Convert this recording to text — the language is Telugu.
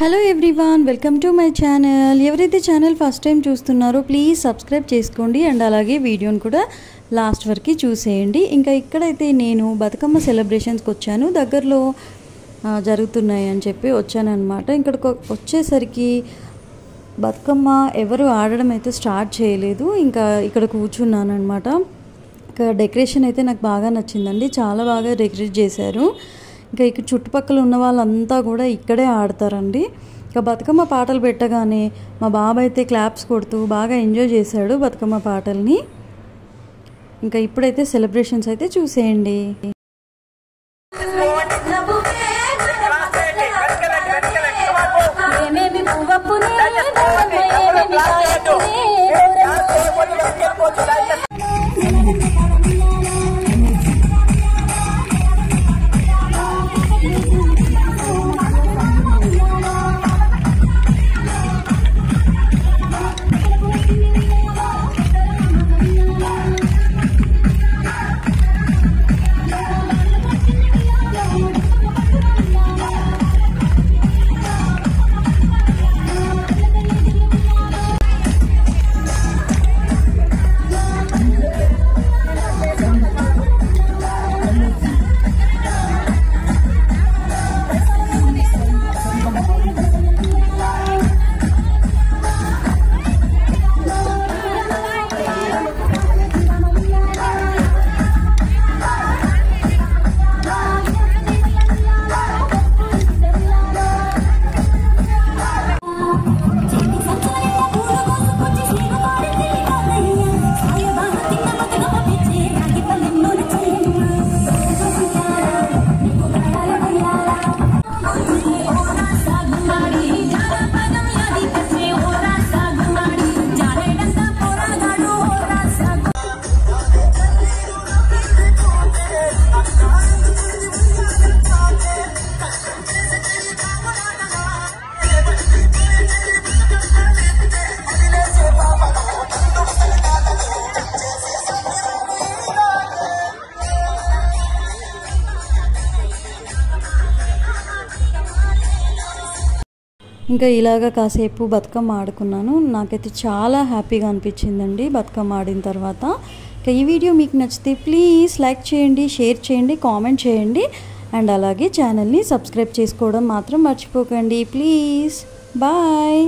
Hello everyone welcome to my channel ఎవరైతే ఛానల్ ఫస్ట్ టైం చూస్తున్నారో ప్లీజ్ సబ్స్క్రైబ్ చేసుకోండి అండ్ అలాగే వీడియోని కూడా లాస్ట్ వరకు చూసేయండి. ఇంకా ఇక్కడైతే నేను బతుకమ్మ సెలబ్రేషన్స్కి వచ్చాను. దగ్గరలో జరుగుతున్నాయి అని చెప్పి వచ్చానమాట ఇక్కడికి వచ్చేసరికి బతుకమ్మ ఎవరు ఆడడం అయితే స్టార్ట్ చేయలేదు. ఇంకా ఇక్కడ కూర్చున్నాను అనమాట ఇంకా డెకరేషన్ అయితే నాకు బాగా నచ్చిందండి. చాలా బాగా డెకరేట్ చేశారు. ఇంకా ఇక్కడ చుట్టుపక్కల ఉన్న వాళ్ళంతా కూడా ఇక్కడే ఆడతారండి. ఇంకా బతుకమ్మ పాటలు పెట్టగానే మా బాబాయ్ అయితే క్లాప్స్ కొడుతూ బాగా ఎంజాయ్ చేశాడు బతుకమ్మ పాటల్ని. ఇంకా ఇప్పుడైతే సెలబ్రేషన్స్ అయితే చూసేయండి. ఇంకా ఇలాగ కాసేపు బతుకమ్మ ఆడుకున్నాను. నాకైతే చాలా హ్యాపీగా అనిపించిందండి బతుకమ్మ ఆడిన తర్వాత. ఇంకా ఈ వీడియో మీకు నచ్చితే ప్లీజ్ లైక్ చేయండి షేర్ చేయండి కామెంట్ చేయండి. అండ్ అలాగే ఛానల్ని సబ్స్క్రైబ్ చేసుకోవడం మాత్రం మర్చిపోకండి. ప్లీజ్. బాయ్.